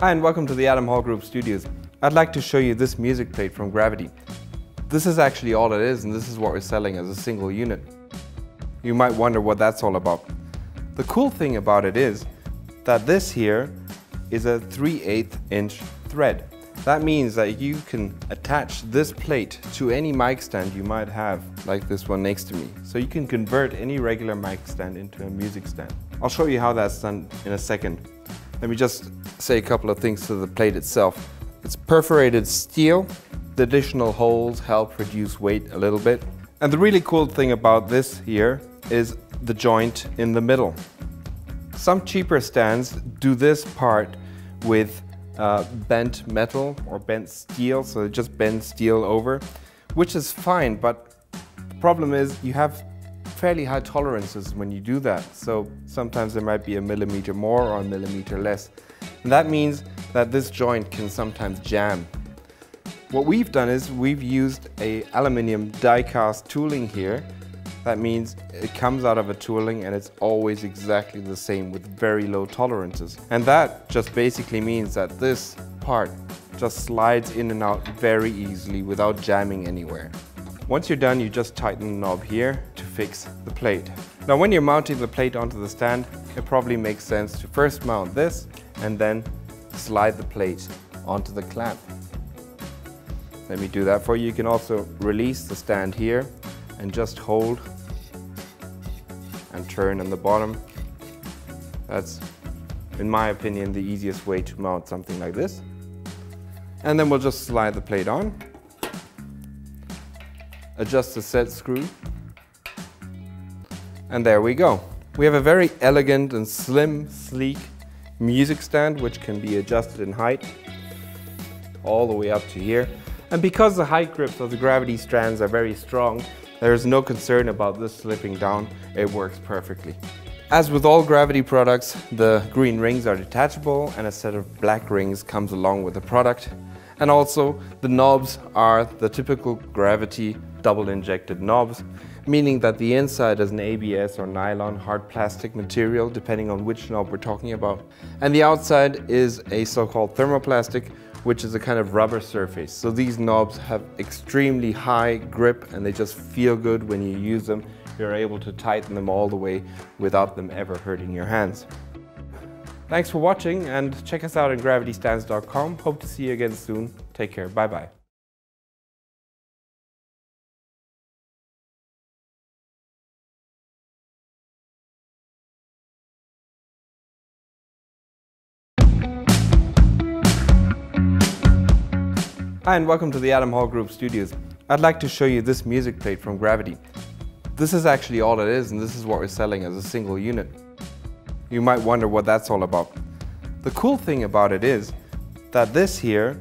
Hi and welcome to the Adam Hall Group Studios. I'd like to show you this music plate from Gravity. This is actually all it is and this is what we're selling as a single unit. You might wonder what that's all about. The cool thing about it is that this here is a 3 8 inch thread. That means that you can attach this plate to any mic stand you might have, like this one next to me. So you can convert any regular mic stand into a music stand. I'll show you how that's done in a second. Let me just say a couple of things to the plate itself. It's perforated steel. The additional holes help reduce weight a little bit. And the really cool thing about this here is the joint in the middle. Some cheaper stands do this part with uh, bent metal or bent steel, so it just bends steel over, which is fine, but the problem is you have fairly high tolerances when you do that. So sometimes there might be a millimeter more or a millimeter less. And that means that this joint can sometimes jam. What we've done is we've used a aluminium die cast tooling here that means it comes out of a tooling and it's always exactly the same with very low tolerances. And that just basically means that this part just slides in and out very easily without jamming anywhere. Once you're done, you just tighten the knob here to fix the plate. Now when you're mounting the plate onto the stand, it probably makes sense to first mount this and then slide the plate onto the clamp. Let me do that for you. You can also release the stand here and just hold and turn on the bottom. That's, in my opinion, the easiest way to mount something like this. And then we'll just slide the plate on, adjust the set screw, and there we go. We have a very elegant and slim, sleek music stand which can be adjusted in height all the way up to here. And because the height grips of the Gravity stands are very strong, there is no concern about this slipping down, it works perfectly. As with all gravity products, the green rings are detachable and a set of black rings comes along with the product. And also, the knobs are the typical gravity double injected knobs, meaning that the inside is an ABS or nylon hard plastic material, depending on which knob we're talking about. And the outside is a so-called thermoplastic, which is a kind of rubber surface. So these knobs have extremely high grip and they just feel good when you use them. You're able to tighten them all the way without them ever hurting your hands. Thanks for watching and check us out at gravitystands.com. Hope to see you again soon. Take care. Bye Hi and welcome to the Adam Hall Group Studios. I'd like to show you this music plate from Gravity. This is actually all it is and this is what we're selling as a single unit. You might wonder what that's all about. The cool thing about it is that this here